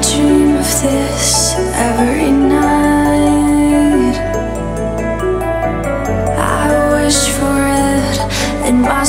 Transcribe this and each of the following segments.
dream of this every night. I wish for it in my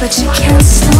but you can't slow